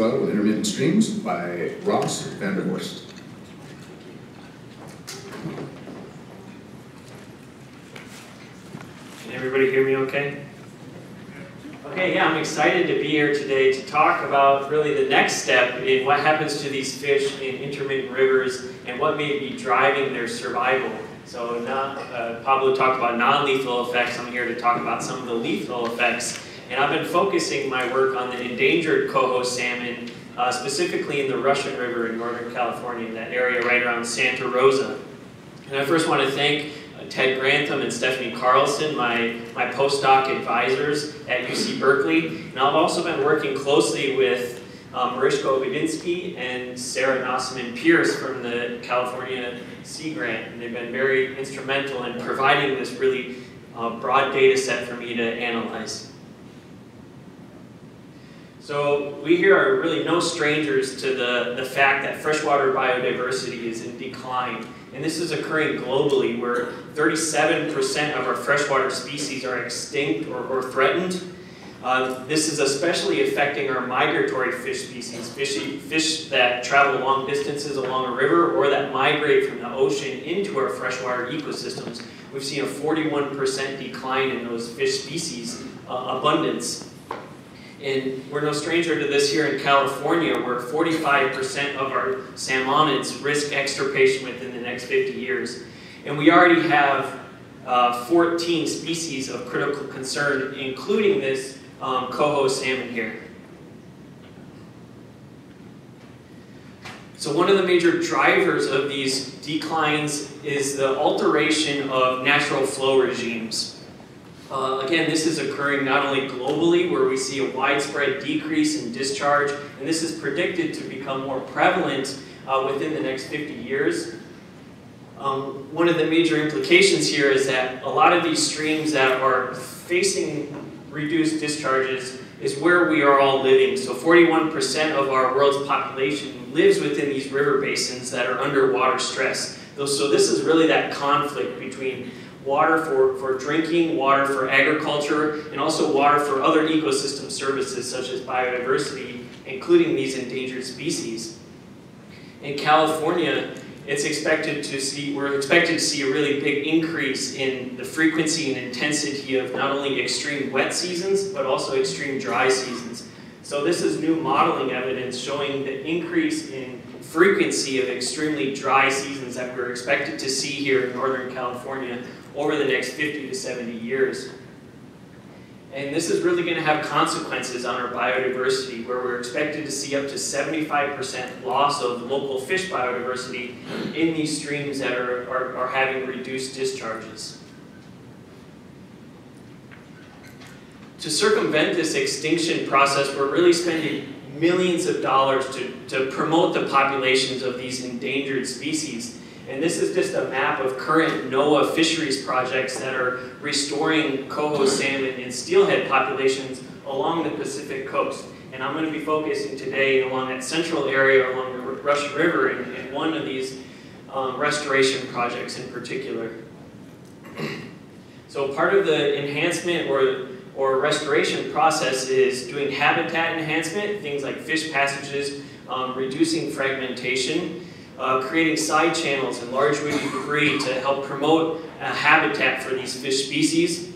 Of Intermittent Streams by Ross Vander Vorste. Can everybody hear me okay? Okay, yeah, I'm excited to be here today to talk about really the next step in what happens to these fish in intermittent rivers and what may be driving their survival. So not, uh, Pablo talked about non-lethal effects. I'm here to talk about some of the lethal effects. And I've been focusing my work on the endangered coho salmon, uh, specifically in the Russian River in Northern California, in that area right around Santa Rosa. And I first want to thank Ted Grantham and Stephanie Carlson, my, my postdoc advisors at UC Berkeley. And I've also been working closely with um, Obedzinski and Sarah Nossaman Pierce from the California Sea Grant. And they've been very instrumental in providing this really uh, broad data set for me to analyze. So we here are really no strangers to the, the fact that freshwater biodiversity is in decline. And this is occurring globally where 37% of our freshwater species are extinct or, or threatened. Uh, this is especially affecting our migratory fish species, fishy, fish that travel long distances along a river or that migrate from the ocean into our freshwater ecosystems. We've seen a 41% decline in those fish species uh, abundance and we're no stranger to this here in California, where 45% of our salmonids risk extirpation within the next 50 years. And we already have uh, 14 species of critical concern, including this um, coho salmon here. So one of the major drivers of these declines is the alteration of natural flow regimes. Uh, again, this is occurring not only globally, where we see a widespread decrease in discharge, and this is predicted to become more prevalent uh, within the next 50 years. Um, one of the major implications here is that a lot of these streams that are facing reduced discharges is where we are all living. So 41% of our world's population lives within these river basins that are under water stress. So this is really that conflict between water for, for drinking, water for agriculture, and also water for other ecosystem services such as biodiversity, including these endangered species. In California, it's expected to see, we're expected to see a really big increase in the frequency and intensity of not only extreme wet seasons, but also extreme dry seasons. So this is new modeling evidence showing the increase in frequency of extremely dry seasons that we're expected to see here in Northern California over the next 50 to 70 years. And this is really going to have consequences on our biodiversity, where we're expected to see up to 75% loss of local fish biodiversity in these streams that are, are, are having reduced discharges. To circumvent this extinction process, we're really spending millions of dollars to, to promote the populations of these endangered species. And this is just a map of current NOAA fisheries projects that are restoring coho salmon and steelhead populations along the Pacific coast. And I'm going to be focusing today along that central area along the Russian River in, in one of these um, restoration projects in particular. So part of the enhancement or, or restoration process is doing habitat enhancement, things like fish passages, um, reducing fragmentation, uh, creating side channels and large woody debris to help promote a habitat for these fish species.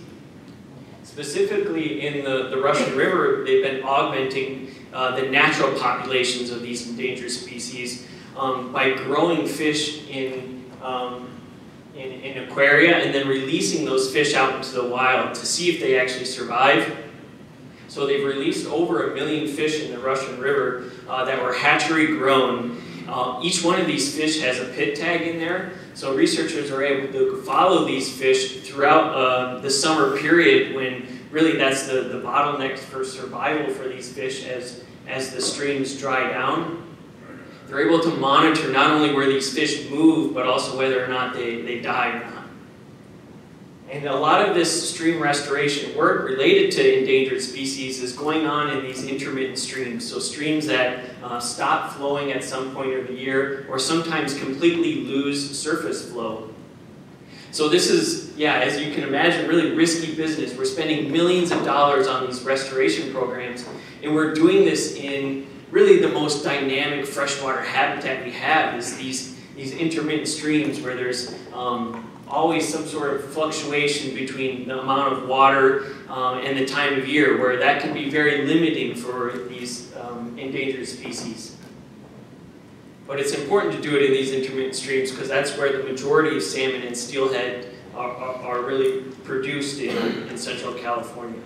Specifically in the, the Russian River, they've been augmenting uh, the natural populations of these endangered species um, by growing fish in, um, in, in aquaria and then releasing those fish out into the wild to see if they actually survive. So they've released over a million fish in the Russian River uh, that were hatchery grown uh, each one of these fish has a pit tag in there, so researchers are able to follow these fish throughout uh, the summer period when really that's the, the bottleneck for survival for these fish as, as the streams dry down. They're able to monitor not only where these fish move, but also whether or not they, they die or not. And a lot of this stream restoration work related to endangered species is going on in these intermittent streams. So streams that uh, stop flowing at some point of the year or sometimes completely lose surface flow. So this is, yeah, as you can imagine, really risky business. We're spending millions of dollars on these restoration programs and we're doing this in really the most dynamic freshwater habitat we have is these, these intermittent streams where there's um, always some sort of fluctuation between the amount of water um, and the time of year where that can be very limiting for these um, endangered species. But it's important to do it in these intermittent streams because that's where the majority of salmon and steelhead are, are, are really produced in, in Central California.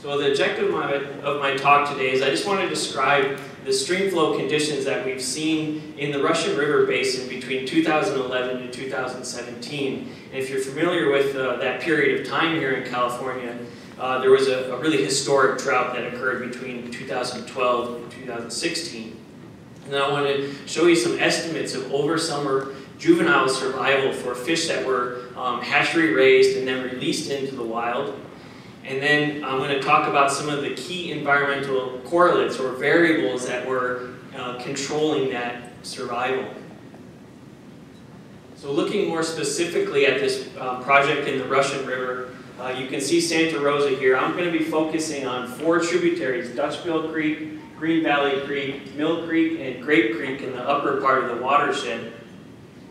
So the objective of my, of my talk today is I just want to describe the stream flow conditions that we've seen in the Russian River Basin between 2011 and 2017. And if you're familiar with uh, that period of time here in California, uh, there was a, a, really historic drought that occurred between 2012 and 2016. And I want to show you some estimates of over summer juvenile survival for fish that were um, hatchery raised and then released into the wild. And then I'm going to talk about some of the key environmental correlates or variables that were uh, controlling that survival. So looking more specifically at this uh, project in the Russian River, uh, you can see Santa Rosa here. I'm going to be focusing on four tributaries, Dutchbill Creek, Green Valley Creek, Mill Creek, and Grape Creek in the upper part of the watershed.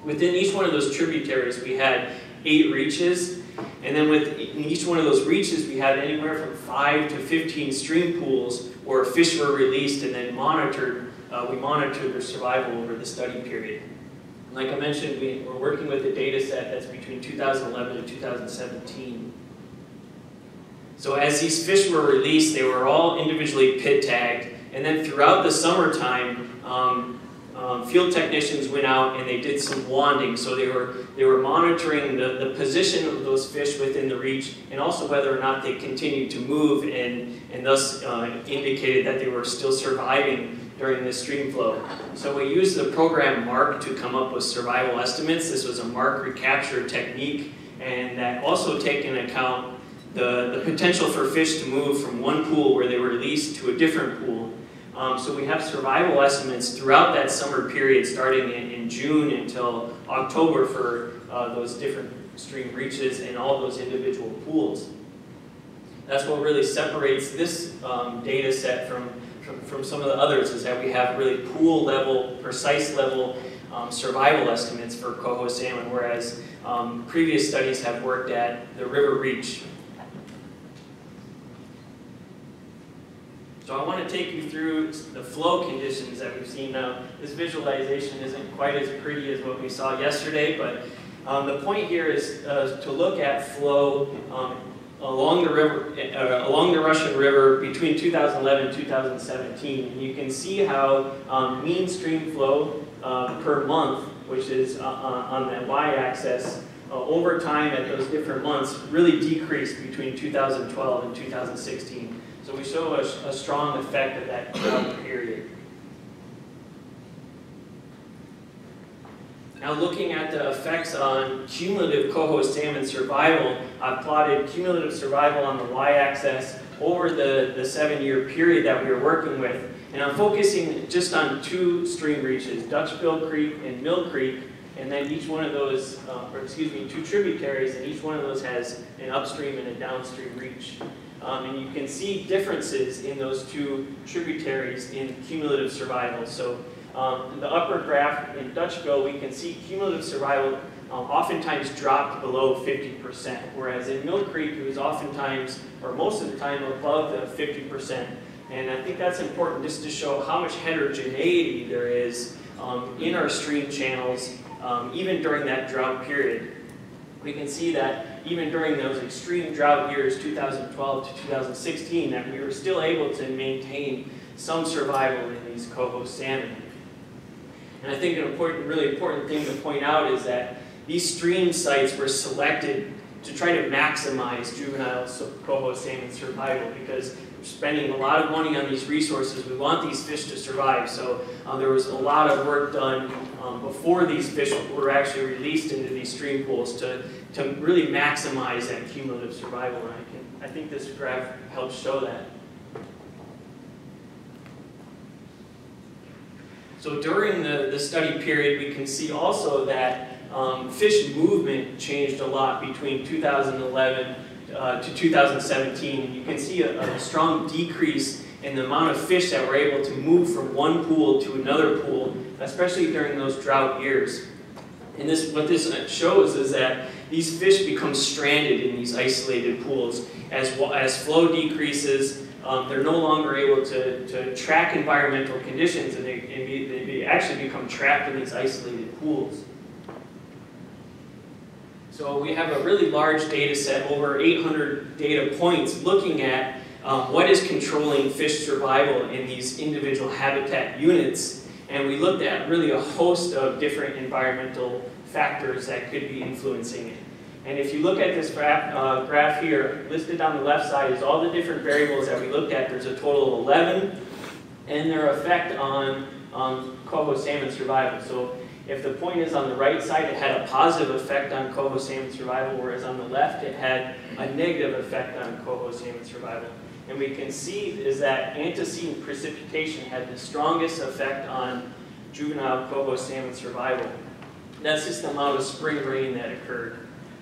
Within each one of those tributaries, we had eight reaches, and then with each one of those reaches, we had anywhere from 5 to 15 stream pools where fish were released and then monitored. Uh, we monitored their survival over the study period. like I mentioned, we, we're working with a data set that's between 2011 and 2017. So as these fish were released, they were all individually pit tagged, and then throughout the summertime, um, um, field technicians went out and they did some wanding. So they were, they were monitoring the, the position of those fish within the reach and also whether or not they continued to move and, and thus uh, indicated that they were still surviving during the stream flow. So we used the program MARK to come up with survival estimates. This was a mark recapture technique and that also take into account the, the potential for fish to move from one pool where they were released to a different pool um, so we have survival estimates throughout that summer period starting in, in June until October for uh, those different stream reaches and all those individual pools. That's what really separates this um, data set from, from, from, some of the others is that we have really pool level, precise level um, survival estimates for coho salmon, whereas um, previous studies have worked at the river reach So I want to take you through the flow conditions that we've seen now. This visualization isn't quite as pretty as what we saw yesterday, but um, the point here is uh, to look at flow um, along the river, uh, along the Russian River between 2011 and 2017. And you can see how um, mean stream flow uh, per month, which is uh, uh, on the y-axis, uh, over time at those different months really decreased between 2012 and 2016. So we show a, a strong effect of that drought period. Now looking at the effects on cumulative coho salmon survival, I've plotted cumulative survival on the y-axis over the, the seven-year period that we were working with. And I'm focusing just on two stream reaches, Dutchbill Creek and Mill Creek, and then each one of those, uh, or excuse me, two tributaries, and each one of those has an upstream and a downstream reach. Um, and you can see differences in those two tributaries in cumulative survival. So um, in the upper graph in Dutchbill, we can see cumulative survival um, oftentimes dropped below 50%, whereas in Mill Creek, it was oftentimes, or most of the time, above the 50%. And I think that's important just to show how much heterogeneity there is um, in our stream channels, um, even during that drought period. We can see that even during those extreme drought years, 2012 to 2016, that we were still able to maintain some survival in these coho salmon. And I think an important, really important thing to point out is that these stream sites were selected to try to maximize juvenile coho salmon survival because we're spending a lot of money on these resources. We want these fish to survive. So um, there was a lot of work done um, before these fish were actually released into these stream pools to, to really maximize that cumulative survival. And I, can, I think this graph helps show that. So during the, the study period, we can see also that um, fish movement changed a lot between 2011 uh, to 2017. You can see a, a strong decrease in the amount of fish that were able to move from one pool to another pool, especially during those drought years. And this, what this shows is that these fish become stranded in these isolated pools. As, as flow decreases, um, they're no longer able to, to track environmental conditions and they, and they actually become trapped in these isolated pools. So we have a really large data set, over 800 data points, looking at um, what is controlling fish survival in these individual habitat units. And we looked at really a host of different environmental factors that could be influencing it. And if you look at this graph, uh, graph here, listed on the left side is all the different variables that we looked at. There's a total of 11, and their effect on um, coho salmon survival. So if the point is on the right side, it had a positive effect on coho salmon survival, whereas on the left, it had a negative effect on coho salmon survival. And we can see is that antecedent precipitation had the strongest effect on juvenile coho salmon survival. That's just the amount of spring rain that occurred.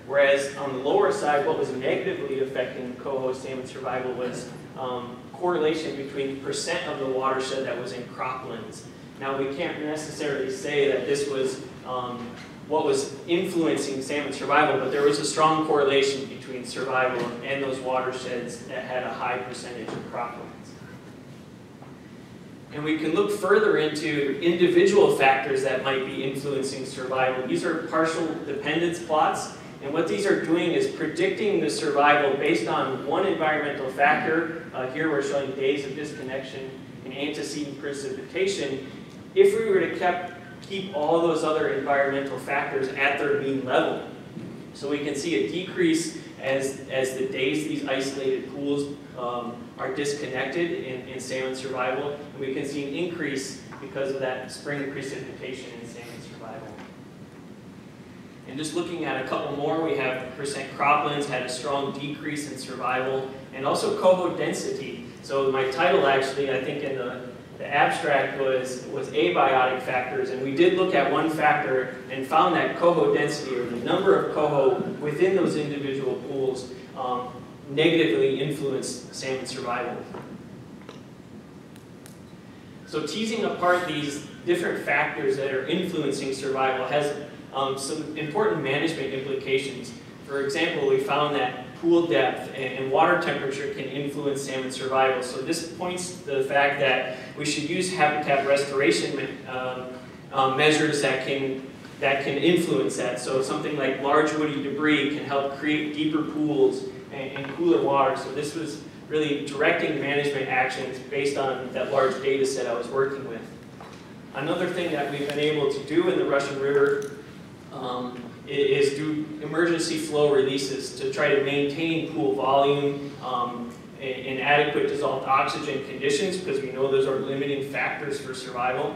Whereas on the lower side, what was negatively affecting coho salmon survival was um, correlation between percent of the watershed that was in croplands. Now we can't necessarily say that this was um, what was influencing salmon survival, but there was a strong correlation between survival and those watersheds that had a high percentage of croplands. And we can look further into individual factors that might be influencing survival. These are partial dependence plots, and what these are doing is predicting the survival based on one environmental factor. Uh, here we're showing days of disconnection and antecedent precipitation, if we were to kept, keep all those other environmental factors at their mean level. So we can see a decrease as, as the days these isolated pools um, are disconnected in, in salmon survival, and we can see an increase because of that spring precipitation in salmon survival. And just looking at a couple more, we have percent croplands had a strong decrease in survival, and also coho density. So my title actually, I think in the the abstract was, was abiotic factors, and we did look at one factor and found that coho density, or the number of coho within those individual pools, um, negatively influenced salmon survival. So teasing apart these different factors that are influencing survival has um, some important management implications. For example, we found that pool depth and, water temperature can influence salmon survival. So this points to the fact that we should use habitat restoration um, um, measures that can that can influence that. So something like large woody debris can help create deeper pools and, and cooler water. So this was really directing management actions based on that large data set I was working with. Another thing that we've been able to do in the Russian River um, is do emergency flow releases to try to maintain pool volume um, in adequate dissolved oxygen conditions because we know those are limiting factors for survival.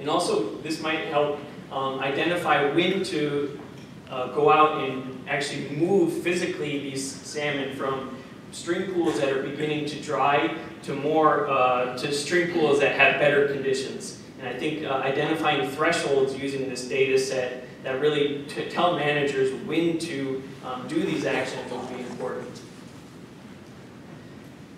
And also, this might help um, identify when to uh, go out and actually move physically these salmon from stream pools that are beginning to dry to more uh, to stream pools that have better conditions. And I think uh, identifying thresholds using this data set that really to tell managers when to um, do these actions will be important.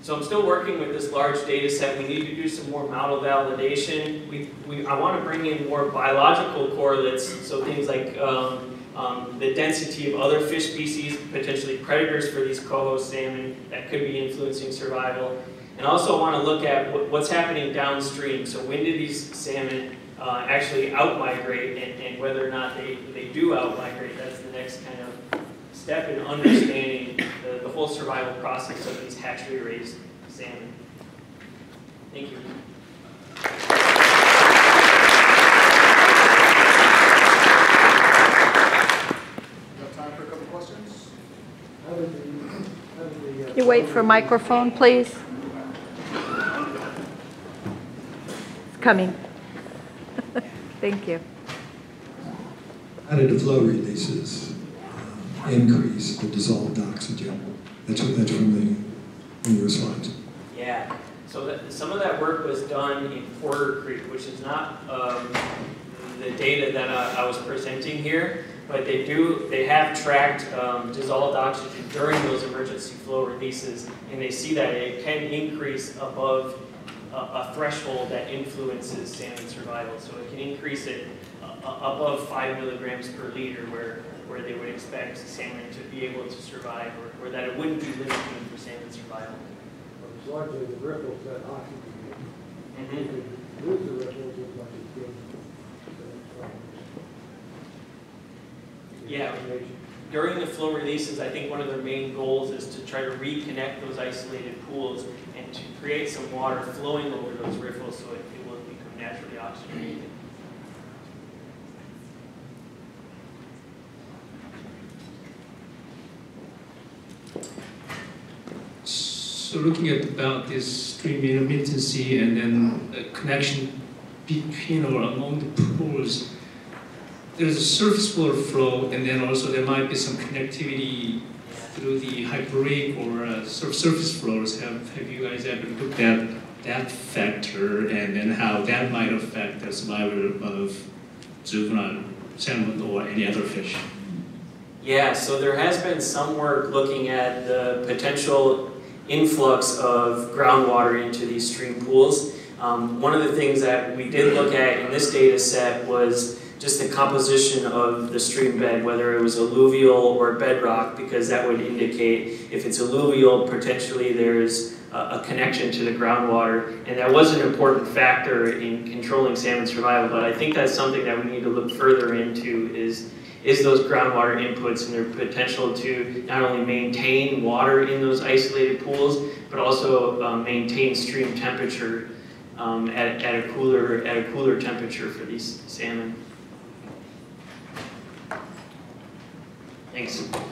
So I'm still working with this large data set. We need to do some more model validation. We, we, I want to bring in more biological correlates, so things like um, um, the density of other fish species, potentially predators for these coho salmon that could be influencing survival. And also want to look at what's happening downstream. So when do these salmon uh, actually outmigrate and, and whether or not they, they do outmigrate. That's the next kind of step in understanding the, the whole survival process of these hatchery raised salmon. Thank you. You wait for a microphone, please. It's coming. Thank you. Additive flow releases uh, increase the dissolved oxygen. That's, that's from the, from the response. Yeah. So that, some of that work was done in Porter Creek, which is not um, the data that I, I, was presenting here. but they do, they have tracked um, dissolved oxygen during those emergency flow releases, and they see that it can increase above a, a threshold that influences salmon survival. So it can increase it uh, above five milligrams per liter, where, where they would expect salmon to be able to survive, or, or that it wouldn't be limiting for salmon survival. It's largely the ripples that oxygen. Mhm. You could lose the ripples as much as you can. So Yeah. During the flow releases, I think one of their main goals is to try to reconnect those isolated pools and to create some water flowing over those riffles so it, it will become naturally oxygenated. So looking at about this stream intermittency and then the connection between or among the pools, there's a surface water flow and then also there might be some connectivity through the hydraulic or uh, sur- surface flows. Have, have you guys ever looked at that factor and then how that might affect the survival of juvenile salmon or any other fish? Yeah, so there has been some work looking at the potential influx of groundwater into these stream pools. Um, one of the things that we did look at in this data set was just the composition of the stream bed, whether it was alluvial or bedrock, because that would indicate if it's alluvial, potentially there's a, connection to the groundwater, and that was an important factor in controlling salmon survival. But I think that's something that we need to look further into is is those groundwater inputs and their potential to not only maintain water in those isolated pools, but also um, maintain stream temperature um, at, at a cooler at a cooler temperature for these salmon. Thanks.